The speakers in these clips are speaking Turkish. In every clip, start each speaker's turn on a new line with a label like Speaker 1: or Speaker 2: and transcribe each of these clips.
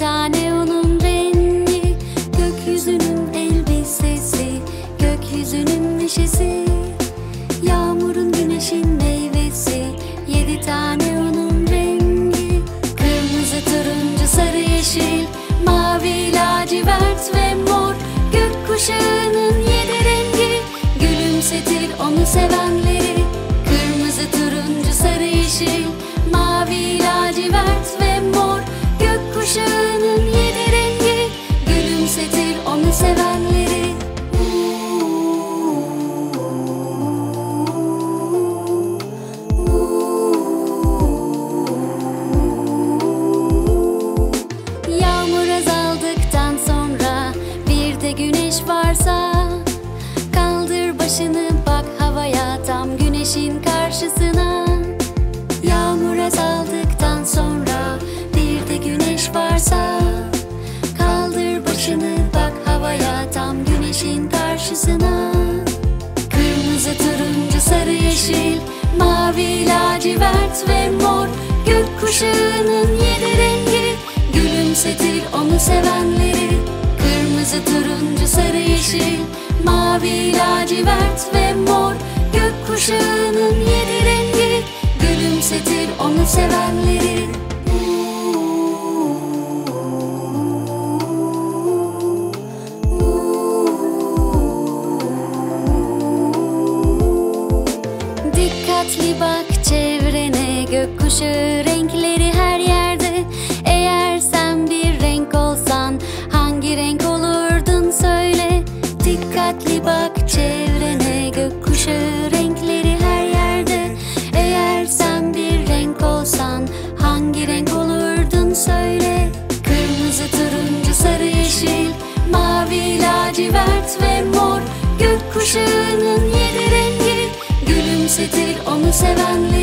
Speaker 1: tane onun rengi. Gökyüzünün elbisesi Gökyüzünün neşesi. Yağmurun güneşin meyvesi Yedi tane onun rengi. Kırmızı turuncu sarı yeşil Mavi lacivert ve mor. Gökkuşağının yedi rengi. Gülümsetir onu sevenleri. Kırmızı turuncu sarı yeşil Mavi lacivert ve mor. Gökkuşağı lacivert ve mor. Gökkuşağının yedi rengi Gülümsetir onu sevenleri. Kırmızı, turuncu, sarı, yeşil Mavi, lacivert ve mor. Gökkuşağının yedi gökkuşağı renkleri her yerde. Eğer sen bir renk olsan hangi renk olurdun söyle. Dikkatli bak çevrene gökkuşağı renkleri her yerde. Eğer sen bir renk olsan hangi renk olurdun söyle. Kırmızı, turuncu, sarı, yeşil Mavi, lacivert ve mor. Gökkuşağının yedi rengi Gülümsetir onu sevenleri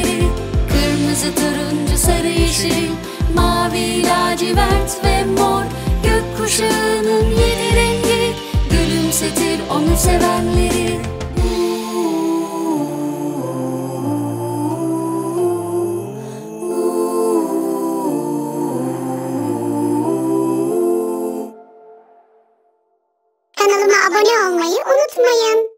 Speaker 1: lacivert ve mor Gökkuşağının yedi rengi Gülümsetir onu sevenleri
Speaker 2: Kanalıma abone olmayı unutmayın.